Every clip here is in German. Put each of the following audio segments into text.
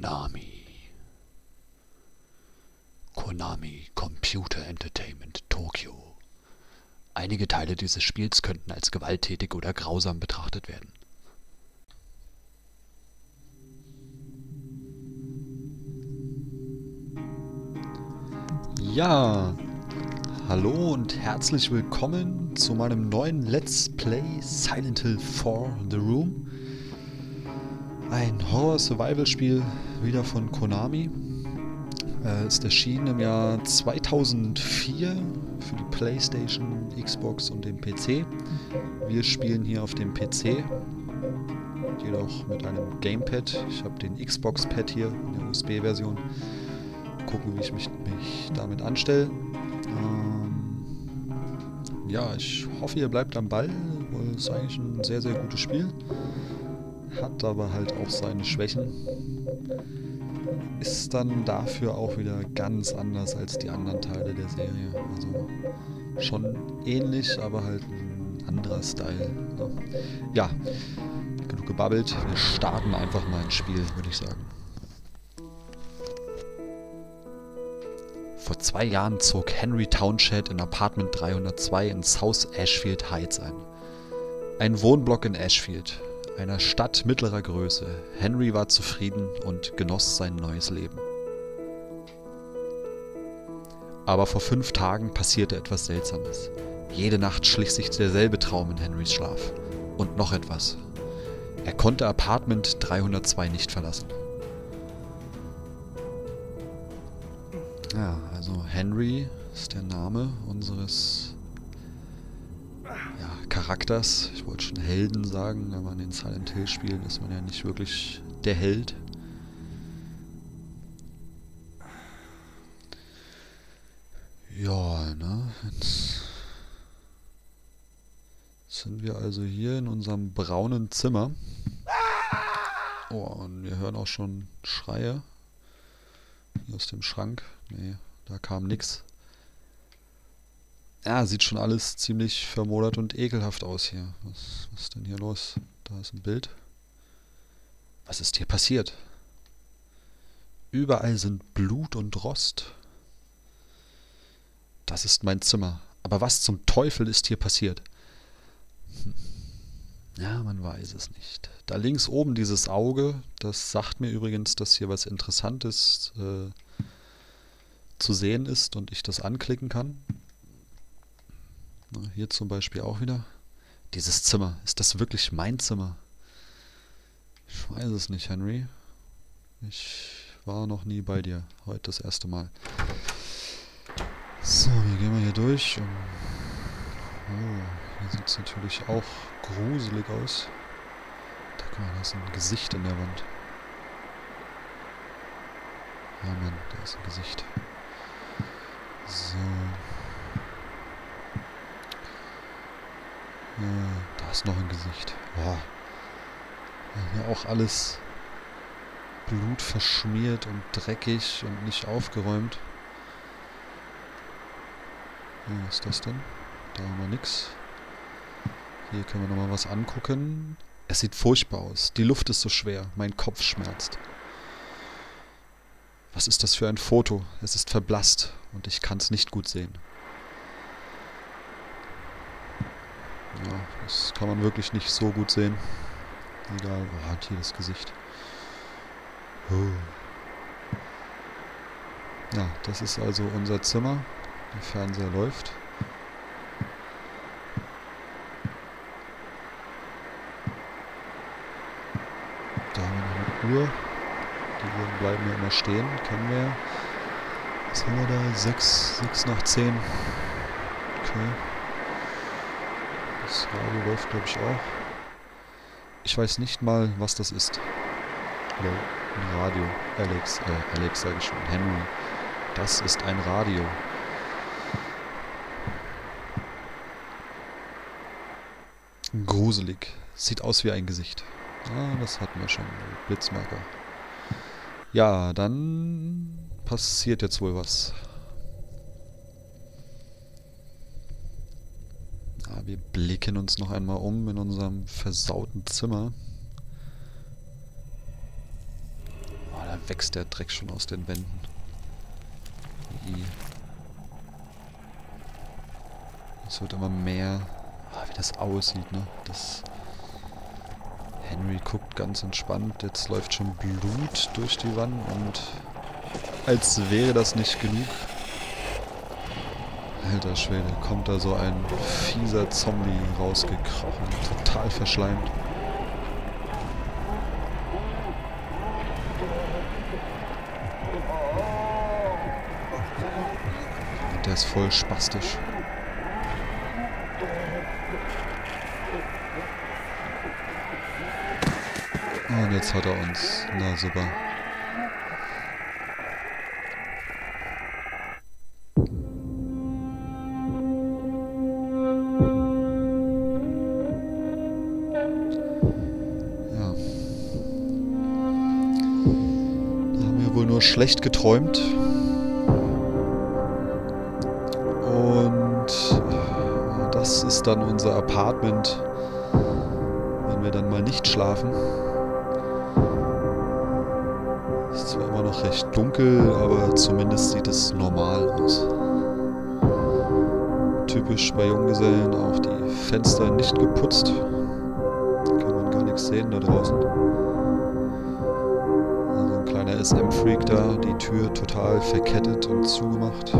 Konami. Konami Computer Entertainment Tokyo. Einige Teile dieses Spiels könnten als gewalttätig oder grausam betrachtet werden. Ja, hallo und herzlich willkommen zu meinem neuen Let's Play Silent Hill 4 The Room. Ein Horror-Survival-Spiel wieder von Konami. Äh, ist erschienen im Jahr 2004 für die Playstation, Xbox und den PC. Wir spielen hier auf dem PC, jedoch mit einem Gamepad. Ich habe den Xbox-Pad hier in der USB-Version. Gucken, wie ich mich, mich damit anstelle. Ähm, ja, ich hoffe, ihr bleibt am Ball, weil es ist eigentlich ein sehr, sehr gutes Spiel hat aber halt auch seine Schwächen. Ist dann dafür auch wieder ganz anders als die anderen Teile der Serie. Also schon ähnlich, aber halt ein anderer Style. Ne? Ja, genug gebabbelt. Wir starten einfach mal ein Spiel, würde ich sagen. Vor zwei Jahren zog Henry Townshend in Apartment 302 in South Ashfield Heights ein. Ein Wohnblock in Ashfield, einer Stadt mittlerer Größe. Henry war zufrieden und genoss sein neues Leben. Aber vor fünf Tagen passierte etwas Seltsames. Jede Nacht schlich sich derselbe Traum in Henrys Schlaf. Und noch etwas. Er konnte Apartment 302 nicht verlassen. Ja, also Henry ist der Name unseres Charakters. Ich wollte schon Helden sagen, wenn man in Silent Hill spielt, ist man ja nicht wirklich der Held. Ja, ne? Jetzt sind wir also hier in unserem braunen Zimmer. Oh, und wir hören auch schon Schreie. Aus dem Schrank. Nee, da kam nichts. Ja, sieht schon alles ziemlich vermodert und ekelhaft aus hier. Was, was ist denn hier los? Da ist ein Bild. Was ist hier passiert? Überall sind Blut und Rost. Das ist mein Zimmer. Aber was zum Teufel ist hier passiert? Hm. Ja, man weiß es nicht. Da links oben dieses Auge, das sagt mir übrigens, dass hier was Interessantes äh, zu sehen ist und ich das anklicken kann. Hier zum Beispiel auch wieder. Dieses Zimmer. Ist das wirklich mein Zimmer? Ich weiß es nicht, Henry. Ich war noch nie bei dir. Heute das erste Mal. So, wir gehen mal hier durch. Und oh, hier sieht es natürlich auch gruselig aus. Da, guck mal, da ist ein Gesicht in der Wand. Ja, Mann, da ist ein Gesicht. So. Da ist noch ein Gesicht. Ja, hier auch alles Blut verschmiert und dreckig und nicht aufgeräumt. Ja, was ist das denn? Da haben wir nichts. Hier können wir nochmal was angucken. Es sieht furchtbar aus. Die Luft ist so schwer. Mein Kopf schmerzt. Was ist das für ein Foto? Es ist verblasst und ich kann es nicht gut sehen. Ja, das kann man wirklich nicht so gut sehen. Egal, oh, hat hier das Gesicht. Oh. Ja, das ist also unser Zimmer. Der Fernseher läuft. Da haben wir noch eine Uhr. Die Uhren bleiben ja immer stehen, kennen wir ja. Was haben wir da? 6, 6 nach 10. Okay. Das Radio läuft, glaube ich, auch. Ich weiß nicht mal, was das ist. Hallo, ein Radio. Alex, äh, Alex sage ich schon. Henry. Das ist ein Radio. Gruselig. Sieht aus wie ein Gesicht. Ah, das hatten wir schon. Blitzmerker. Ja, dann passiert jetzt wohl was. Wir blicken uns noch einmal um in unserem versauten Zimmer. Oh, da wächst der Dreck schon aus den Wänden. Es wird immer mehr, ah, wie das aussieht, ne? Das Henry guckt ganz entspannt. Jetzt läuft schon Blut durch die Wand und als wäre das nicht genug. Alter Schwede, kommt da so ein fieser Zombie rausgekrochen, total verschleimt. Der ist voll spastisch. Und jetzt hat er uns. Na super. Wohl nur schlecht geträumt. Und das ist dann unser Apartment, wenn wir dann mal nicht schlafen. noch recht dunkel, aber zumindest sieht es normal aus. Typisch bei Junggesellen auch die Fenster nicht geputzt. Kann man gar nichts sehen da draußen. SM-Freak da, die Tür total verkettet und zugemacht.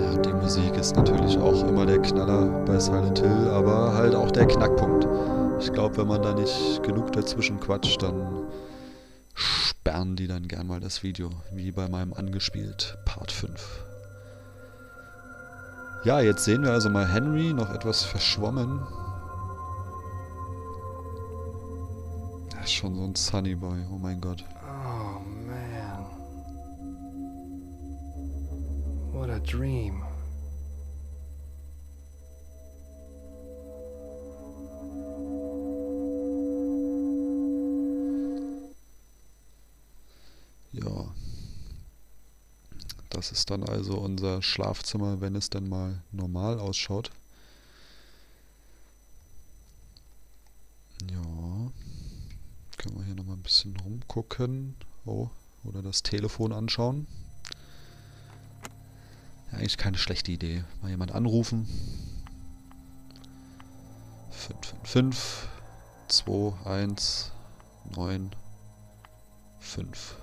Ja, die Musik ist natürlich auch immer der Knaller bei Silent Hill, aber halt auch der Knackpunkt. Ich glaube, wenn man da nicht genug dazwischen quatscht, dann sperren die dann gern mal das Video, wie bei meinem angespielt Part 5. Ja, jetzt sehen wir also mal Henry noch etwas verschwommen. Schon so ein Sunny Boy, oh mein Gott. Oh man. What a dream. Das ist dann also unser Schlafzimmer, wenn es dann mal normal ausschaut. Ja. Können wir hier nochmal ein bisschen rumgucken. Oh, oder das Telefon anschauen. Ja, eigentlich keine schlechte Idee. Mal jemand anrufen. 555 21 9 5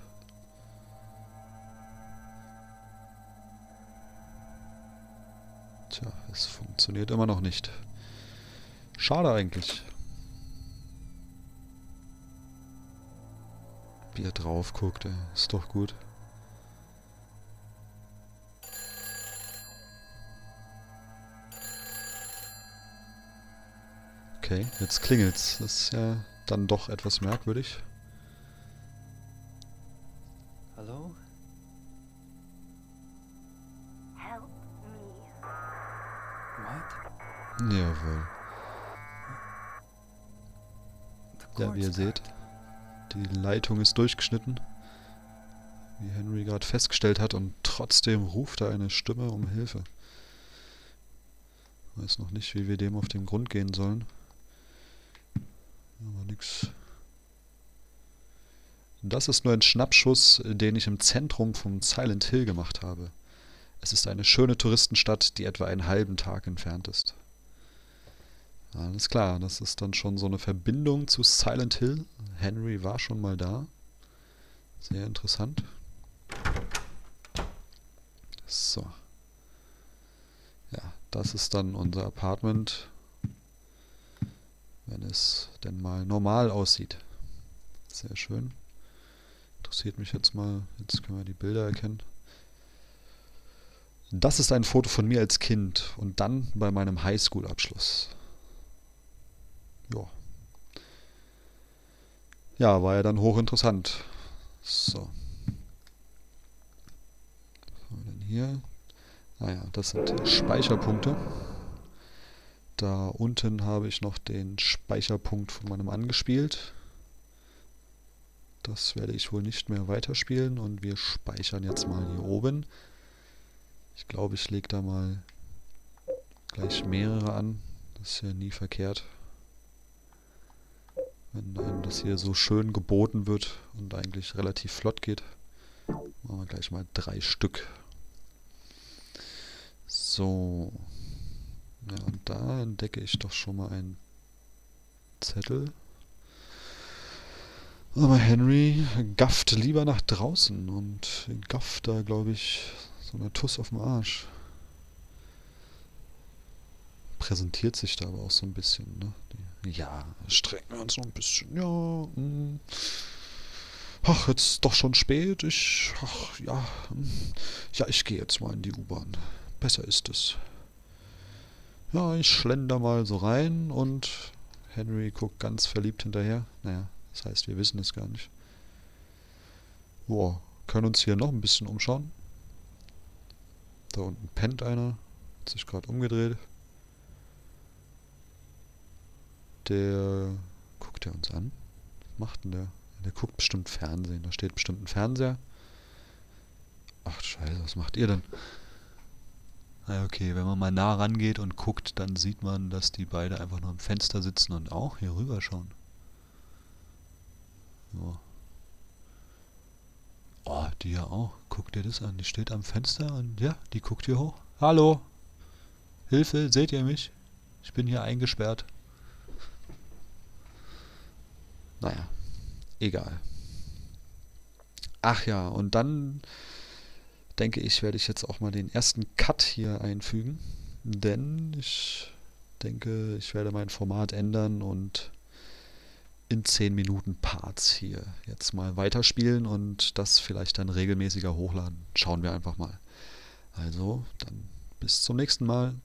Tja, es funktioniert immer noch nicht. Schade eigentlich. Wie drauf guckt, ey. ist doch gut. Okay, jetzt klingelt's. Das ist ja dann doch etwas merkwürdig. Leitung ist durchgeschnitten. Wie Henry gerade festgestellt hat und trotzdem ruft da eine Stimme um Hilfe. Weiß noch nicht, wie wir dem auf den Grund gehen sollen. Aber nix. Das ist nur ein Schnappschuss, den ich im Zentrum von Silent Hill gemacht habe. Es ist eine schöne Touristenstadt, die etwa einen halben Tag entfernt ist. Alles klar, das ist dann schon so eine Verbindung zu Silent Hill. Henry war schon mal da. Sehr interessant. So. Ja, das ist dann unser Apartment, wenn es denn mal normal aussieht. Sehr schön. Interessiert mich jetzt mal, jetzt können wir die Bilder erkennen. Das ist ein Foto von mir als Kind und dann bei meinem Highschool-Abschluss. Ja. Ja, war ja dann hochinteressant. So. Was haben wir denn hier? Naja, ah das sind Speicherpunkte. Da unten habe ich noch den Speicherpunkt von meinem angespielt. Das werde ich wohl nicht mehr weiterspielen und wir speichern jetzt mal hier oben. Ich glaube, ich lege da mal gleich mehrere an. Das ist ja nie verkehrt. Wenn einem das hier so schön geboten wird und eigentlich relativ flott geht. Machen wir gleich mal drei Stück. So. Ja, und da entdecke ich doch schon mal einen Zettel. Aber Henry gafft lieber nach draußen und gafft da, glaube ich, so eine Tuss auf dem Arsch. Präsentiert sich da aber auch so ein bisschen, ne? Die, ja, strecken wir uns noch ein bisschen, ja. Mh. Hm. Ach, jetzt doch schon spät. Ich, ach, ja, hm. ja, ich gehe jetzt mal in die U-Bahn. Besser ist es. Ja, ich schlender mal so rein und Henry guckt ganz verliebt hinterher. Naja, das heißt, wir wissen es gar nicht. Boah, können uns hier noch ein bisschen umschauen. Da unten pennt einer. Hat sich gerade umgedreht. Der guckt er uns an. Was macht denn der? Der guckt bestimmt Fernsehen. Da steht bestimmt ein Fernseher. Ach scheiße, was macht ihr denn? Na okay, wenn man mal nah rangeht und guckt, dann sieht man, dass die beide einfach nur am Fenster sitzen und auch hier rüber schauen. Ja. Oh, die ja auch. Guck dir das an. Die steht am Fenster und ja, die guckt hier hoch. Hallo? Hilfe, seht ihr mich? Ich bin hier eingesperrt. Naja, egal. Ach ja, und dann denke ich, werde ich jetzt auch mal den ersten Cut hier einfügen. Denn ich denke, ich werde mein Format ändern und in 10 Minuten Parts hier jetzt mal weiterspielen und das vielleicht dann regelmäßiger hochladen. Schauen wir einfach mal. Also, dann bis zum nächsten Mal.